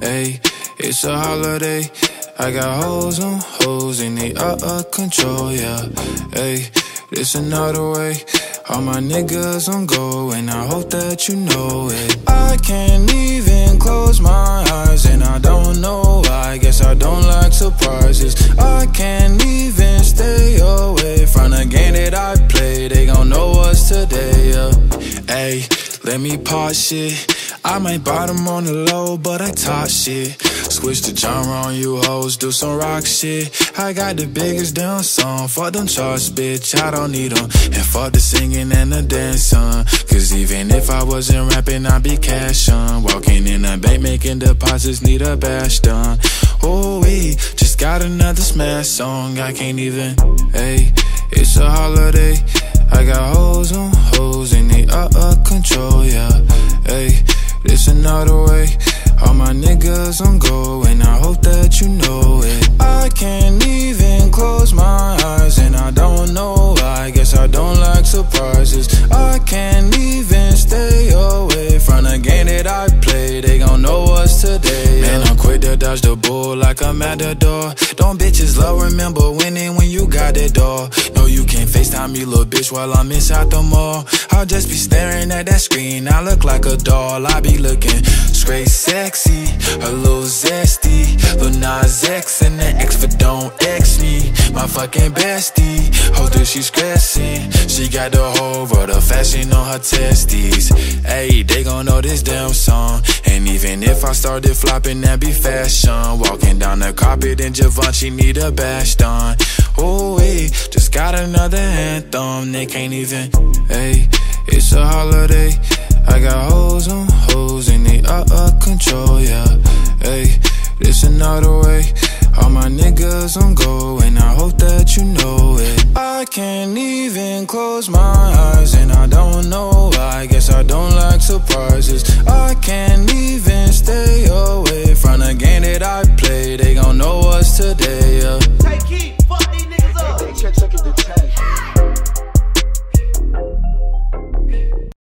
Hey, it's a holiday. I got hoes on hoes and they out of control, yeah. Hey, this another way. All my niggas on go, and I hope that you know it. I can't even close my eyes, and I don't know why. Guess I don't like surprises. I can't even stay away from the game that I play. They gon' know us today, yeah. Hey, let me pause shit. I might bottom on the low, but I talk shit. Switch the genre on you hoes, do some rock shit. I got the biggest damn song, fuck them charts, bitch, I don't need them. And fuck the singing and the dancing. Cause even if I wasn't rapping, I'd be cash on. Walking in a bank, making deposits, need a bash done. Oh, we just got another smash song, I can't even, hey, it's a holiday. I got hoes on hoes and they out of control, niggas on go, and I hope that you know it. I can't even close my eyes, and I don't know why. Guess I don't like surprises. I can't even stay away from the game that I play. They gon' know us today. Man, I'm quick to dodge the bull like a matador. Don't bitches love remember winning when you got that door. No, you can't FaceTime me, little bitch, while I'm inside the mall. I'll just be staring at that screen. I look like a doll. I be looking straight fucking bestie, hold that she's stressing. She got the whole world of fashion on her testes. Hey, they gon' know this damn song. And even if I started flopping, that be fashion. Walking down the carpet in Givenchy, need a bash done. Ooh, we just got another anthem. They can't even, hey, it's a holiday. I got hoes on cause I'm going I hope that you know it. I can't even close my eyes And I don't know why. I guess I don't like surprises. I can't even stay away From the game that I play. They gon' know us today.